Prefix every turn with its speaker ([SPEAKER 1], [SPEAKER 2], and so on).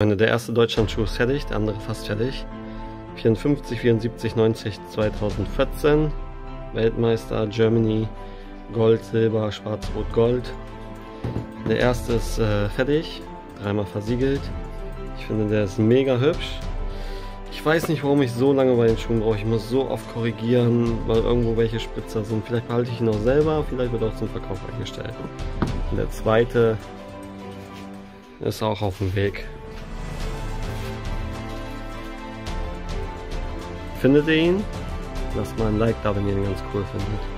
[SPEAKER 1] Meine, der erste Deutschlandschuh ist fertig, der andere fast fertig. 54, 74, 90, 2014. Weltmeister Germany. Gold, Silber, Schwarz, Rot, Gold. Der erste ist äh, fertig, dreimal versiegelt. Ich finde, der ist mega hübsch. Ich weiß nicht, warum ich so lange bei den Schuhen brauche. Ich muss so oft korrigieren, weil irgendwo welche Spitzer sind. Vielleicht behalte ich ihn auch selber, vielleicht wird er auch zum Verkauf eingestellt. Und der zweite ist auch auf dem Weg. Findet ihr ihn? Lasst mal ein Like da, wenn ihr ihn ganz cool findet.